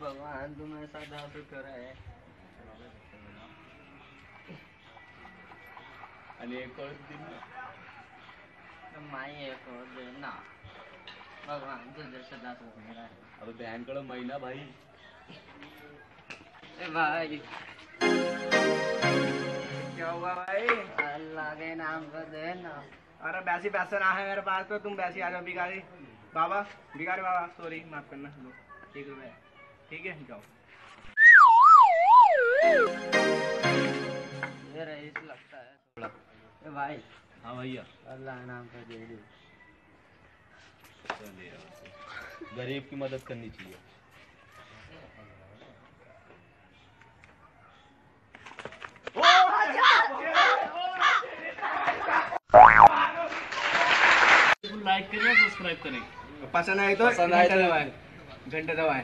भगवान तुम्हें रहे एक और दिन। तो माई एक और भगवान अरे बँकडे महिना भाई। ए भाई। क्या हुआ भाई? अल्लाह के नाम पर देना अरे बैसी पैसे ना है मेरे पास तो तुम बैसी आ जाओ बिगाड़ी बाबा भिखारी बाबा सॉरी माफ़ करना लो एक रुपया। ठीक है जाओ। ये रईस लगता है। थोड़ा ए भाई। हाँ भैया। अल्लाह नाम पर दे दे गरीब की मदद करनी चाहिए। लाइक करें सब्सक्राइब करें। पसंद आहे तो पसंद आहे घंटा आहे